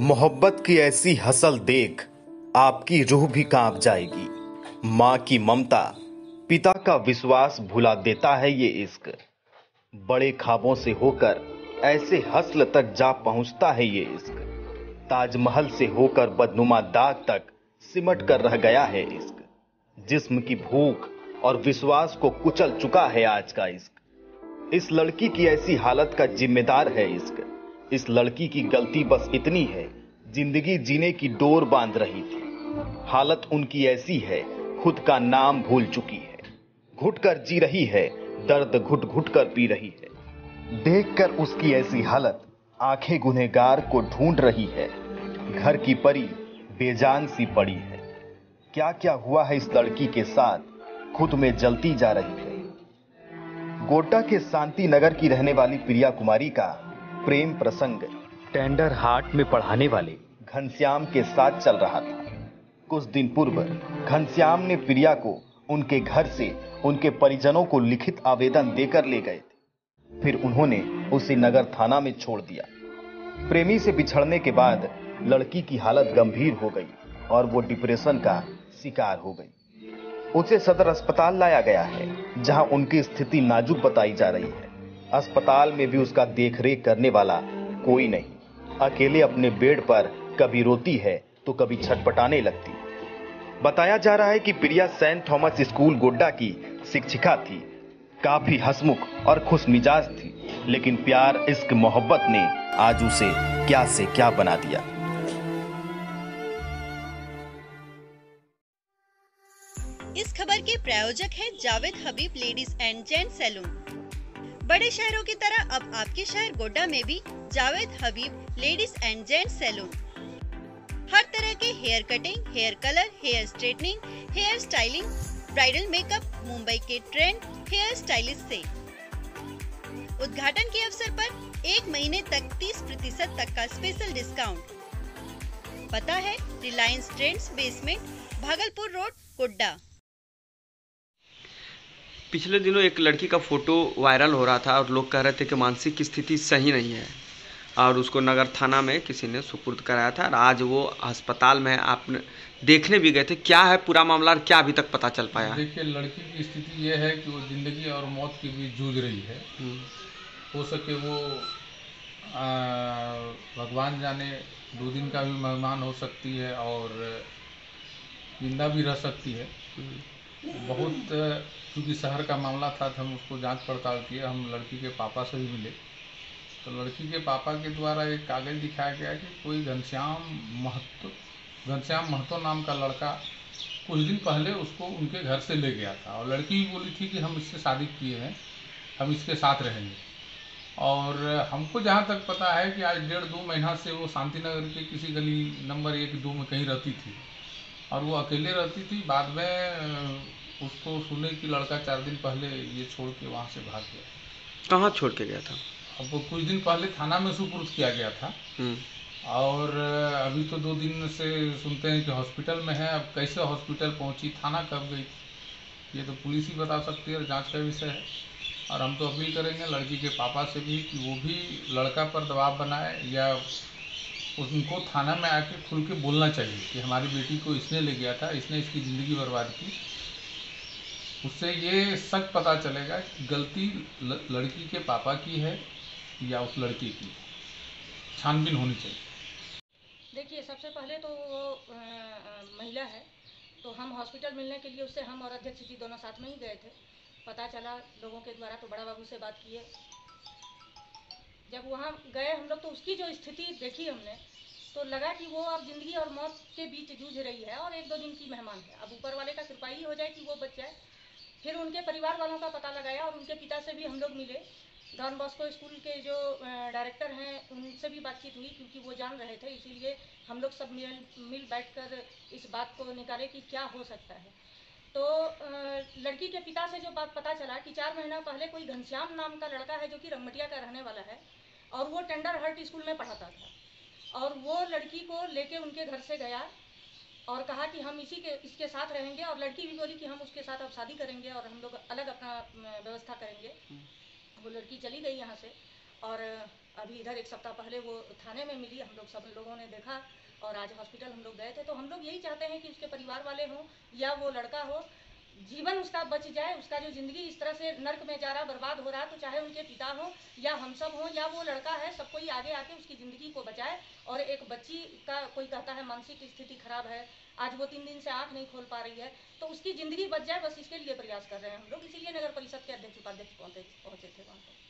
मोहब्बत की ऐसी हसल देख आपकी रूह भी काँप जाएगी। माँ की ममता पिता का विश्वास भुला देता है ये इश्क। बड़े खाबों से होकर ऐसे हसल तक जा पहुँचता है ये इश्क। ताजमहल से होकर बदनुमा दाग तक सिमट कर रह गया है इश्क। जिस्म की भूख और विश्वास को कुचल चुका है आज का इश्क। इस लड़की की ऐसी हालत का जिम्मेदार है इश्क। इस लड़की की गलती बस इतनी है, ज़िंदगी जीने की डोर बाँध रही थी। हालत उनकी ऐसी है, खुद का नाम भूल चुकी है। घुट कर जी रही है, दर्द घुट घुट कर पी रही है। देखकर उसकी ऐसी हालत आँखें गुनहगार को ढूंढ रही है। घर की परी बेजान सी पड़ी है। क्या क्या हुआ है इस लड़की के साथ, खुद में जलती जा रही है। गोड्डा के शांति नगर की रहने वाली प्रिया कुमारी का प्रेम प्रसंग टेंडर हार्ट में पढ़ाने वाले घनश्याम के साथ चल रहा था। कुछ दिन पूर्व, घनश्याम ने प्रिया को उनके घर से उनके परिजनों को लिखित आवेदन देकर ले गए थे। फिर उन्होंने उसे नगर थाना में छोड़ दिया। प्रेमी से बिछड़ने के बाद लड़की की हालत गंभीर हो गई और वो डिप्रेशन का शिकार हो गई। उसे सदर अस्पताल लाया गया है, जहाँ उनकी स्थिति नाजुक बताई जा रही है। अस्पताल में भी उसका देखरेख करने वाला कोई नहीं। अकेले अपने बेड पर कभी रोती है तो कभी छटपटाने लगती। बताया जा रहा है कि Priya Saint Thomas school Godda की शिक्षिका थी। काफ़ी हसमुख और खुश मिजाज थी, लेकिन प्यार, इश्क, मोहब्बत ने आज उसे क्या से क्या बना दिया। इस खबर के प्रायोजक हैं Javed Habib ladies and gent salon. बड़े शहरों की तरह अब आपके शहर गोड्डा में भी Javed Habib ladies and gents salon. हर तरह के hair cutting, hair colour, hair straightening, hair styling, bridal makeup, Mumbai के ट्रेंड हेयर स्टाइलिस्ट से। उद्घाटन के अवसर पर एक महीने तक 30 प्रतिशत तक का स्पेशल डिस्काउंट पता है Reliance trends basement Bhagalpur road, Godda. पिछले दिनों एक लड़की का फ़ोटो वायरल हो रहा था और लोग कह रहे थे कि मानसिक स्थिति सही नहीं है और उसको नगर थाना में किसी ने सुपुर्द कराया था और आज वो अस्पताल में आपने देखने भी गए थे क्या है पूरा मामला और क्या अभी तक पता चल पाया देखिए लड़की की स्थिति ये है कि वो ज़िंदगी और मौत के बीच जूझ रही है हम्म। हो सके वो भगवान जाने दो दिन का भी मेहमान हो सकती है और ज़िंदा भी रह सकती है हम्म। बहुत चूँकि शहर का मामला था तो हम उसको जाँच पड़ताल किए, हम लड़की के पापा से भी मिले। तो लड़की के पापा के द्वारा एक कागज़ दिखाया गया कि कोई घनश्याम महतो घनश्याम महतो नाम का लड़का कुछ दिन पहले उसको उनके घर से ले गया था। और लड़की भी बोली थी कि हम इससे शादी किए हैं, हम इसके साथ रहेंगे। और हमको जहाँ तक पता है कि आज डेढ़ दो महीना से वो शांति नगर के किसी गली नंबर एक दो में कहीं रहती थी। और वो अकेले रहती थी। बाद में उसको सुने कि लड़का चार दिन पहले ये छोड़ के वहाँ से भाग गया। कहाँ छोड़ के गया था? अब कुछ दिन पहले थाना में सुपुर्द किया गया था। हम्म। और अभी तो दो दिन से सुनते हैं कि हॉस्पिटल में है। अब कैसे हॉस्पिटल पहुँची? थाना कब गई? ये तो पुलिस ही बता सकती है जाँच का विषय है। और हम तो अपील करेंगे लड़की के पापा से भी कि वो भी लड़का पर दबाव बनाए या उनको थाना में आके खुल के बोलना चाहिए कि हमारी बेटी को इसने ले गया था, इसने इसकी ज़िंदगी बर्बाद की। उससे ये सच पता चलेगा कि गलती लड़की के पापा की है या उस लड़की की। छानबीन होनी चाहिए। देखिए, सबसे पहले तो वो महिला है तो हम हॉस्पिटल मिलने के लिए उससे हम और अध्यक्ष जी दोनों साथ में ही गए थे। पता चला, लोगों के द्वारा तो बड़ा बाबू से बात किए जब वहाँ गए हम लोग तो उसकी जो स्थिति देखी हमने तो लगा कि वो अब ज़िंदगी और मौत के बीच जूझ रही है और एक दो दिन की मेहमान है। अब ऊपर वाले का कृपा ही हो जाए कि वो बच जाए। फिर उनके परिवार वालों का पता लगाया और उनके पिता से भी हम लोग मिले। डॉन बॉस्को स्कूल के जो डायरेक्टर हैं, उनसे भी बातचीत हुई क्योंकि वो जान रहे थे, इसीलिए हम लोग सब मिल मिल बैठ कर इस बात को निकाले कि क्या हो सकता है। तो लड़की के पिता से जो बात पता चला कि चार महीना पहले कोई घनश्याम नाम का लड़का है जो कि रंगमटिया का रहने वाला है और वो टेंडर हर्ट स्कूल में पढ़ाता था और वो लड़की को लेके उनके घर से गया और कहा कि हम इसी के इसके साथ रहेंगे और लड़की भी बोली कि हम उसके साथ अब शादी करेंगे और हम लोग अलग अपना व्यवस्था करेंगे। वो लड़की चली गई यहाँ से और अभी इधर एक सप्ताह पहले वो थाने में मिली, हम लोग सब लोगों ने देखा और आज हॉस्पिटल हम लोग गए थे तो हम लोग यही चाहते हैं कि उसके परिवार वाले हों या वो लड़का हो, जीवन उसका बच जाए, उसका जो ज़िंदगी इस तरह से नर्क में जा रहा, बर्बाद हो रहा तो चाहे उनके पिता हो या हम सब हों या वो लड़का है, सब कोई आगे आके उसकी ज़िंदगी को बचाए और एक बच्ची का कोई कहता है मानसिक स्थिति खराब है, आज वो तीन दिन से आँख नहीं खोल पा रही है तो उसकी ज़िंदगी बच जाए, बस इसके लिए प्रयास कर रहे हैं हम लोग, इसीलिए नगर परिषद के अध्यक्ष उपाध्यक्ष पहुँचे पहुँचे थे वहाँ पर